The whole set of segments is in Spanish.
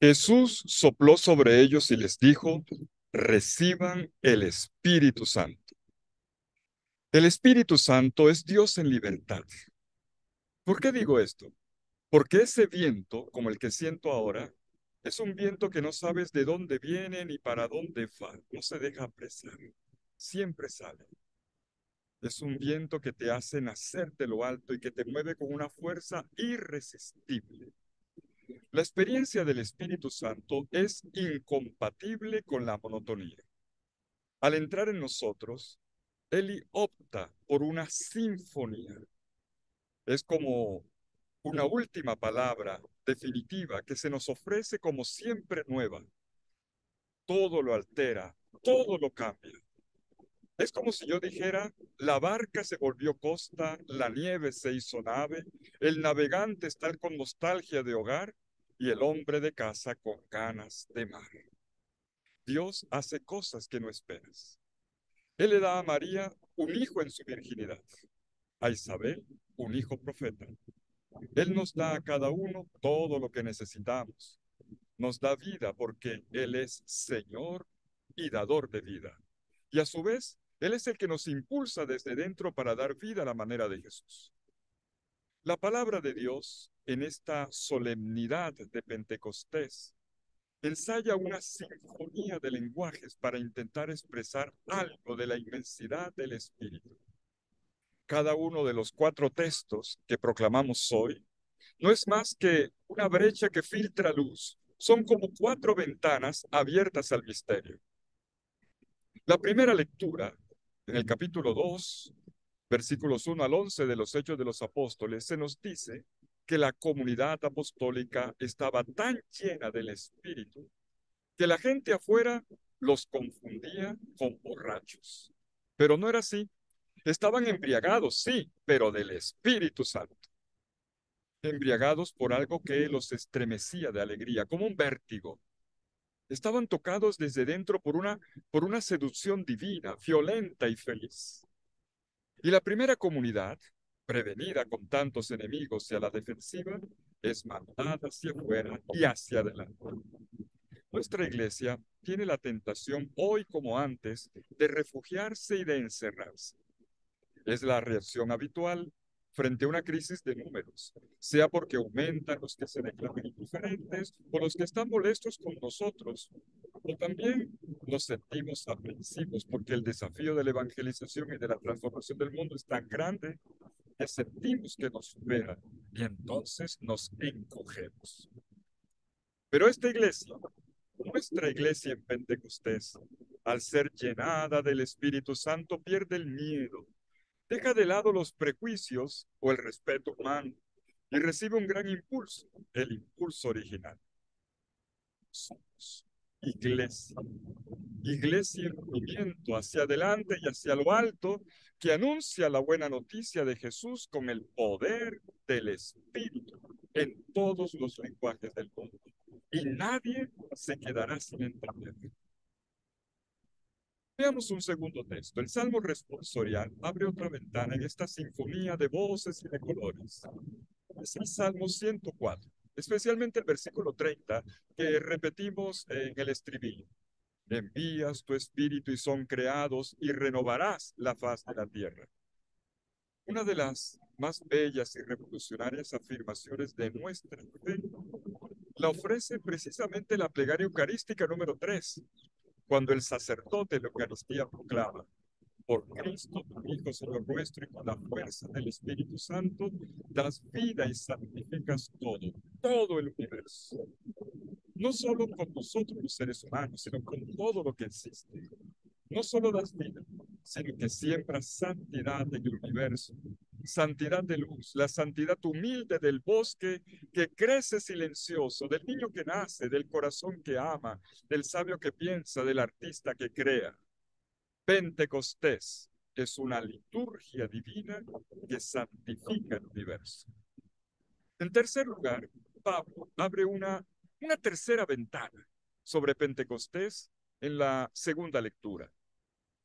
Jesús sopló sobre ellos y les dijo, reciban el Espíritu Santo. El Espíritu Santo es Dios en libertad. ¿Por qué digo esto? Porque ese viento, como el que siento ahora, es un viento que no sabes de dónde viene ni para dónde va, no se deja apresar, siempre sale. Es un viento que te hace nacer de lo alto y que te mueve con una fuerza irresistible. La experiencia del Espíritu Santo es incompatible con la monotonía. Al entrar en nosotros, Él opta por una sinfonía. Es como una última palabra definitiva que se nos ofrece como siempre nueva. Todo lo altera, todo lo cambia. Es como si yo dijera, la barca se volvió costa, la nieve se hizo nave, el navegante está con nostalgia de hogar y el hombre de casa con ganas de mar. Dios hace cosas que no esperas. Él le da a María un hijo en su virginidad, a Isabel un hijo profeta. Él nos da a cada uno todo lo que necesitamos. Nos da vida porque Él es Señor y dador de vida. Y a su vez él es el que nos impulsa desde dentro para dar vida a la manera de Jesús. La palabra de Dios en esta solemnidad de Pentecostés ensaya una sinfonía de lenguajes para intentar expresar algo de la inmensidad del Espíritu. Cada uno de los cuatro textos que proclamamos hoy no es más que una brecha que filtra luz. Son como cuatro ventanas abiertas al misterio. La primera lectura en el capítulo 2, versículos 1 al 11 de los Hechos de los Apóstoles, se nos dice que la comunidad apostólica estaba tan llena del Espíritu que la gente afuera los confundía con borrachos. Pero no era así. Estaban embriagados, sí, pero del Espíritu Santo. Embriagados por algo que los estremecía de alegría, como un vértigo, Estaban tocados desde dentro por una, por una seducción divina, violenta y feliz. Y la primera comunidad, prevenida con tantos enemigos y a la defensiva, es mandada hacia afuera y hacia adelante. Nuestra iglesia tiene la tentación hoy como antes de refugiarse y de encerrarse. Es la reacción habitual frente a una crisis de números, sea porque aumentan los que se declaran indiferentes o los que están molestos con nosotros, o también nos sentimos aprensivos porque el desafío de la evangelización y de la transformación del mundo es tan grande que sentimos que nos supera y entonces nos encogemos. Pero esta iglesia, nuestra iglesia en Pentecostés, al ser llenada del Espíritu Santo, pierde el miedo, Deja de lado los prejuicios o el respeto humano y recibe un gran impulso, el impulso original. Somos iglesia. Iglesia en movimiento hacia adelante y hacia lo alto que anuncia la buena noticia de Jesús con el poder del Espíritu en todos los lenguajes del mundo. Y nadie se quedará sin entender. Veamos un segundo texto. El Salmo responsorial abre otra ventana en esta sinfonía de voces y de colores. Es el Salmo 104, especialmente el versículo 30 que repetimos en el estribillo. Envías tu espíritu y son creados y renovarás la faz de la tierra. Una de las más bellas y revolucionarias afirmaciones de nuestra fe la ofrece precisamente la plegaria eucarística número 3, cuando el sacerdote de la Eucaristía proclama, por Cristo, tu Hijo Señor nuestro, y con la fuerza del Espíritu Santo, das vida y santificas todo, todo el universo. No solo con nosotros los seres humanos, sino con todo lo que existe. No solo das vida, sino que siembras santidad en el universo, santidad de luz, la santidad humilde del bosque que crece silencioso, del niño que nace, del corazón que ama, del sabio que piensa, del artista que crea. Pentecostés es una liturgia divina que santifica el universo. En tercer lugar, Pablo abre una, una tercera ventana sobre Pentecostés en la segunda lectura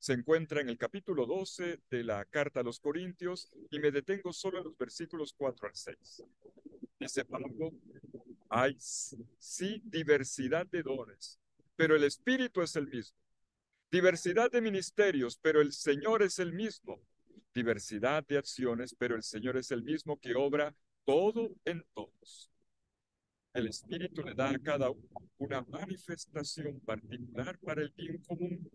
se encuentra en el capítulo 12 de la carta a los Corintios y me detengo solo en los versículos 4 al 6. Dice Pablo, Hay sí diversidad de dones, pero el Espíritu es el mismo. Diversidad de ministerios, pero el Señor es el mismo. Diversidad de acciones, pero el Señor es el mismo que obra todo en todos. El Espíritu le da a cada uno una manifestación particular para el bien común.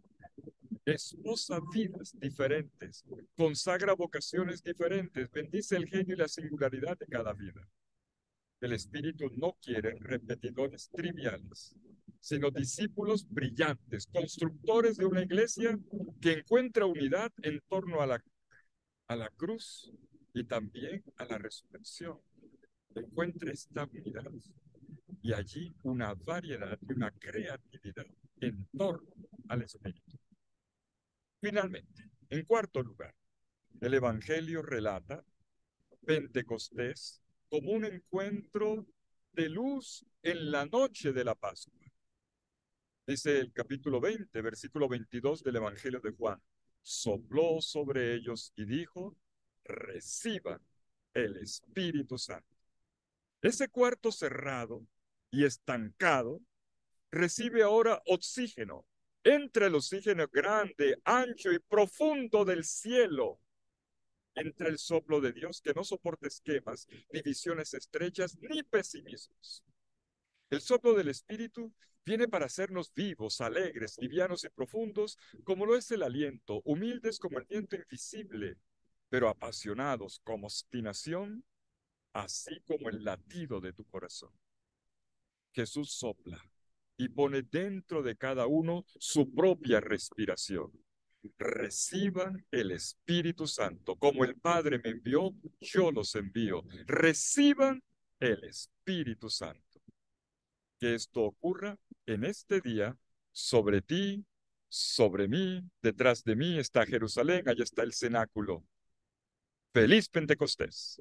Esposa vidas diferentes, consagra vocaciones diferentes, bendice el genio y la singularidad de cada vida. El Espíritu no quiere repetidores triviales, sino discípulos brillantes, constructores de una iglesia que encuentra unidad en torno a la, a la cruz y también a la resurrección. Encuentra esta unidad y allí una variedad y una creatividad en torno al Espíritu. Finalmente, en cuarto lugar, el Evangelio relata Pentecostés como un encuentro de luz en la noche de la Pascua. Dice el capítulo 20, versículo 22 del Evangelio de Juan. Sopló sobre ellos y dijo, reciban el Espíritu Santo. Ese cuarto cerrado y estancado recibe ahora oxígeno. Entra el oxígeno grande, ancho y profundo del cielo. Entra el soplo de Dios que no soporta esquemas, ni visiones estrechas, ni pesimismos. El soplo del Espíritu viene para hacernos vivos, alegres, livianos y profundos, como lo es el aliento, humildes como el viento invisible, pero apasionados como obstinación, así como el latido de tu corazón. Jesús sopla y pone dentro de cada uno su propia respiración. Reciban el Espíritu Santo. Como el Padre me envió, yo los envío. Reciban el Espíritu Santo. Que esto ocurra en este día sobre ti, sobre mí, detrás de mí está Jerusalén, allá está el cenáculo. Feliz Pentecostés.